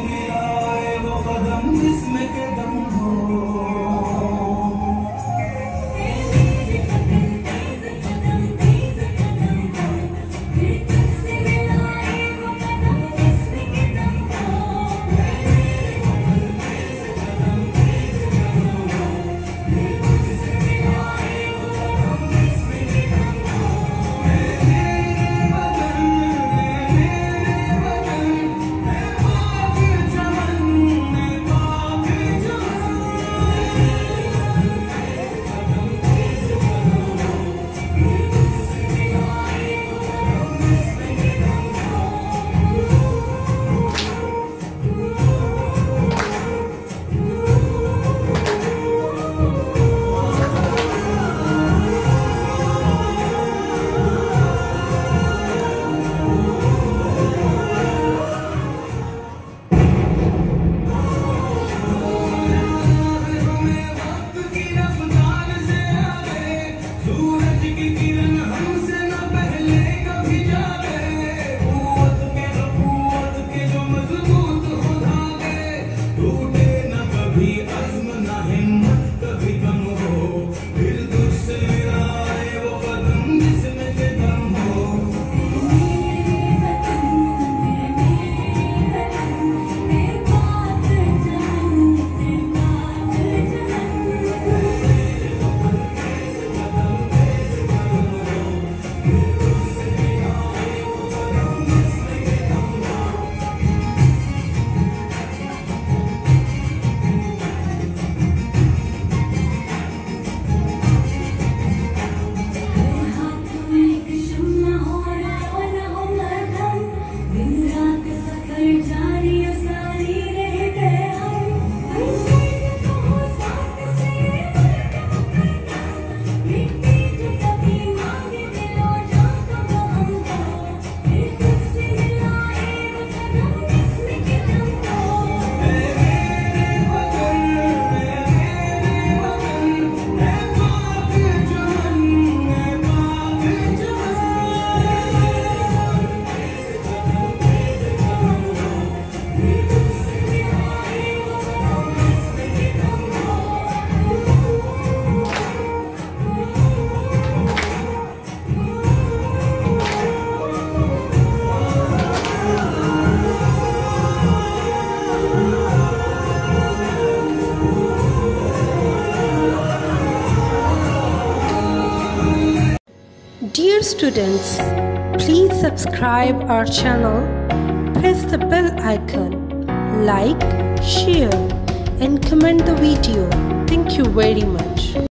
में आए वो कदम जिसमें के दम हो। Students, please subscribe our channel, press the bell icon, like, share and comment the video. Thank you very much.